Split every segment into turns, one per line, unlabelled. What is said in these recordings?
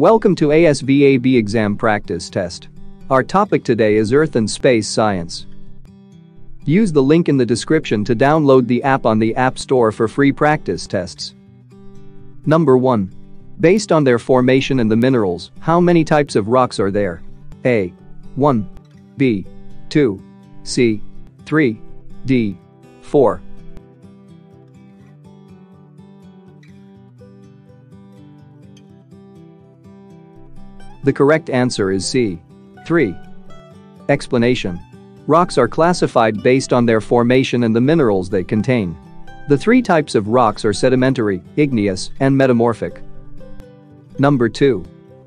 Welcome to ASVAB exam practice test. Our topic today is Earth and Space Science. Use the link in the description to download the app on the App Store for free practice tests. Number 1. Based on their formation and the minerals, how many types of rocks are there? A. 1. B. 2. C. 3. D. 4. The correct answer is C. 3. Explanation. Rocks are classified based on their formation and the minerals they contain. The three types of rocks are sedimentary, igneous, and metamorphic. Number 2.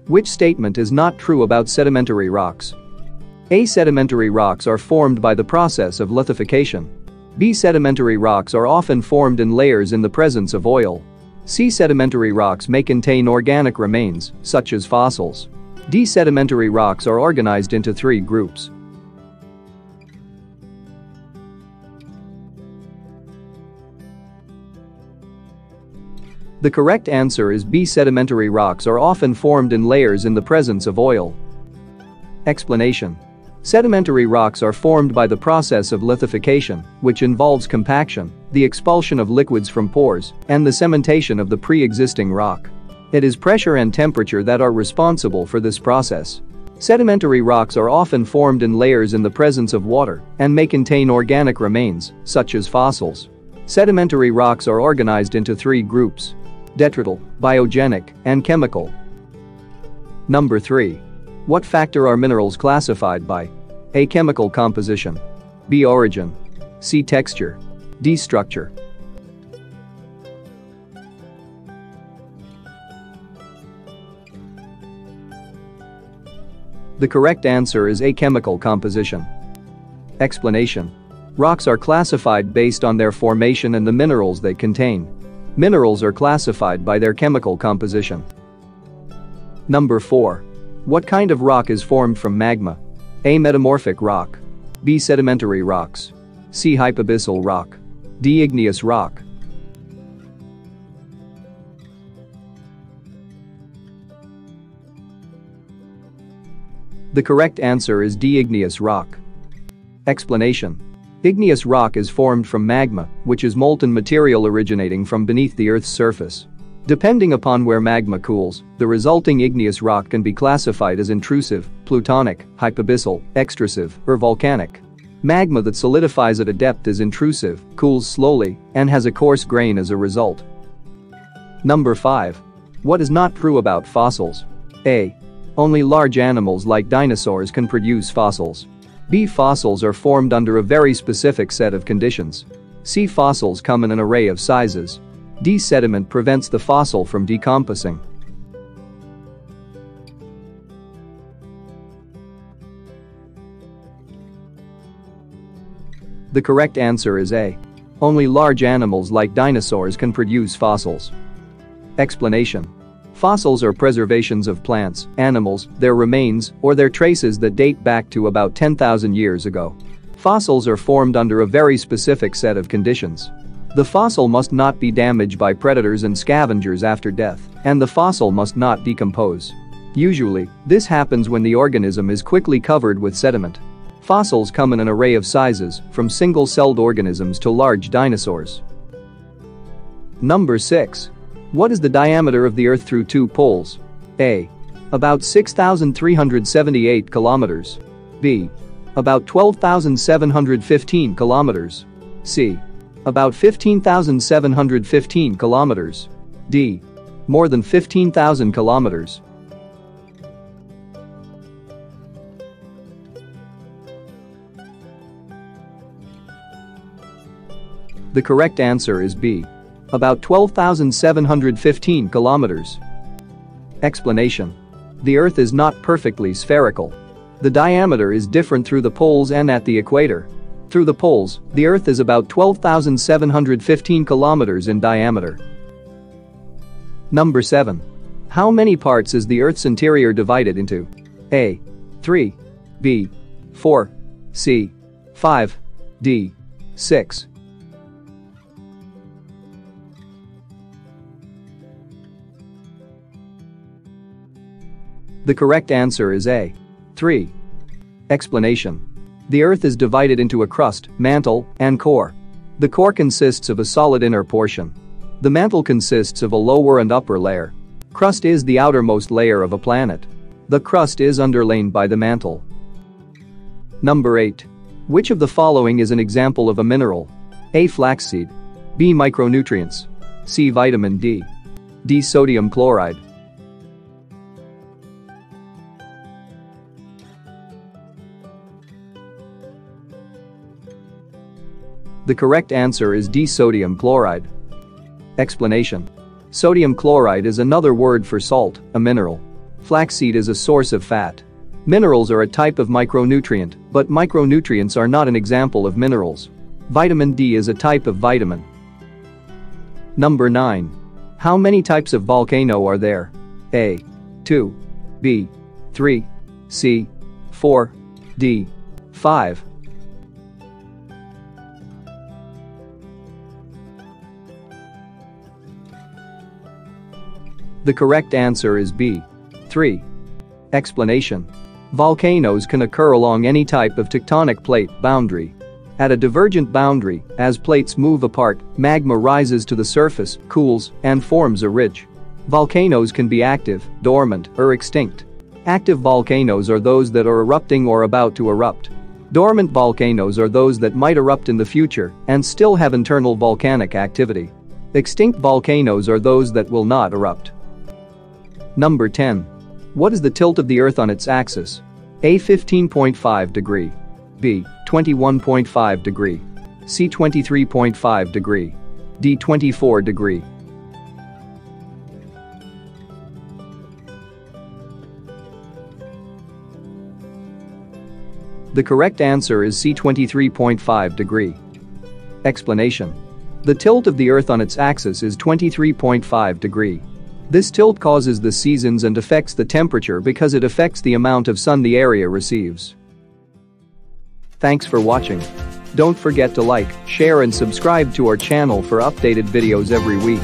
Which statement is not true about sedimentary rocks? A. Sedimentary rocks are formed by the process of lithification. B. Sedimentary rocks are often formed in layers in the presence of oil. C. Sedimentary rocks may contain organic remains, such as fossils. D. Sedimentary rocks are organized into three groups. The correct answer is B. Sedimentary rocks are often formed in layers in the presence of oil. Explanation. Sedimentary rocks are formed by the process of lithification, which involves compaction, the expulsion of liquids from pores, and the cementation of the pre-existing rock. It is pressure and temperature that are responsible for this process. Sedimentary rocks are often formed in layers in the presence of water and may contain organic remains, such as fossils. Sedimentary rocks are organized into three groups. Detrital, biogenic, and chemical. Number 3. What factor are minerals classified by? A. Chemical composition. B. Origin. C. Texture. D. Structure. The correct answer is A. Chemical composition. Explanation. Rocks are classified based on their formation and the minerals they contain. Minerals are classified by their chemical composition. Number 4. What kind of rock is formed from magma? A. Metamorphic rock. B. Sedimentary rocks. C. Hypabyssal rock. D. Igneous rock. The correct answer is D. Igneous rock. Explanation. Igneous rock is formed from magma, which is molten material originating from beneath the Earth's surface. Depending upon where magma cools, the resulting igneous rock can be classified as intrusive, plutonic, hypabyssal, extrusive, or volcanic. Magma that solidifies at a depth is intrusive, cools slowly, and has a coarse grain as a result. Number 5. What is not true about fossils? A. Only large animals like dinosaurs can produce fossils. B. Fossils are formed under a very specific set of conditions. C. Fossils come in an array of sizes. D. Sediment prevents the fossil from decomposing. The correct answer is A. Only large animals like dinosaurs can produce fossils. Explanation Fossils are preservations of plants, animals, their remains, or their traces that date back to about 10,000 years ago. Fossils are formed under a very specific set of conditions. The fossil must not be damaged by predators and scavengers after death, and the fossil must not decompose. Usually, this happens when the organism is quickly covered with sediment. Fossils come in an array of sizes, from single-celled organisms to large dinosaurs. Number 6. What is the diameter of the Earth through two poles? A. About 6,378 kilometers. B. About 12,715 kilometers. C. About 15,715 kilometers. D. More than 15,000 kilometers. The correct answer is B. About 12,715 kilometers. Explanation. The Earth is not perfectly spherical. The diameter is different through the poles and at the equator. Through the poles, the Earth is about 12,715 kilometers in diameter. Number 7. How many parts is the Earth's interior divided into? A. 3. B. 4. C. 5. D. 6. The correct answer is A. 3. Explanation. The Earth is divided into a crust, mantle, and core. The core consists of a solid inner portion. The mantle consists of a lower and upper layer. Crust is the outermost layer of a planet. The crust is underlain by the mantle. Number 8. Which of the following is an example of a mineral? A. Flaxseed. B. Micronutrients. C. Vitamin D. D. Sodium chloride. The correct answer is D. Sodium chloride. Explanation. Sodium chloride is another word for salt, a mineral. Flaxseed is a source of fat. Minerals are a type of micronutrient, but micronutrients are not an example of minerals. Vitamin D is a type of vitamin. Number 9. How many types of volcano are there? A. 2. B. 3. C. 4. D. 5. The correct answer is B. 3. Explanation. Volcanoes can occur along any type of tectonic plate boundary. At a divergent boundary, as plates move apart, magma rises to the surface, cools, and forms a ridge. Volcanoes can be active, dormant, or extinct. Active volcanoes are those that are erupting or about to erupt. Dormant volcanoes are those that might erupt in the future and still have internal volcanic activity. Extinct volcanoes are those that will not erupt. Number 10. What is the tilt of the Earth on its axis? A 15.5 degree. B 21.5 degree. C 23.5 degree. D 24 degree. The correct answer is C 23.5 degree. Explanation. The tilt of the Earth on its axis is 23.5 degree. This tilt causes the seasons and affects the temperature because it affects the amount of sun the area receives. Thanks for watching. Don't forget to like, share and subscribe to our channel for updated videos every week.